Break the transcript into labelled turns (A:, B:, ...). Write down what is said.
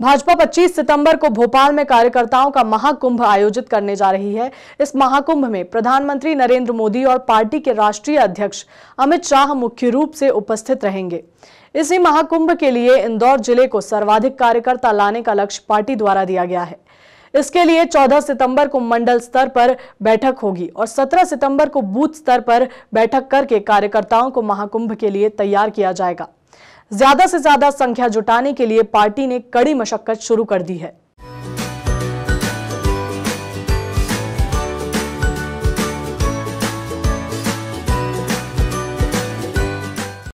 A: भाजपा 25 सितंबर को भोपाल में कार्यकर्ताओं का महाकुंभ आयोजित करने जा रही है। इस महाकुंभ में प्रधानमंत्री नरेंद्र मोदी और पार्टी के राष्ट्रीय अध्यक्ष अमित शाह मुख्य रूप से उपस्थित रहेंगे। इसी महाकुंभ के लिए इंदौर ज़िले को सर्वाधिक कार्यकर्ता लाने का लक्ष्य पार्टी द्वारा दिया गया है। इसके लिए 14 सितंबर को मंडल स्तर पर बैठक होगी और 17 सितंबर को बूथ स्तर पर बैठक करके कार्यकर्ताओं को महाकुंभ के लिए तैयार किया जाएगा। ज़्यादा से ज़्यादा संख्या जुटाने के लिए पार्टी ने कड़ी मशक्कत शुरू कर दी है।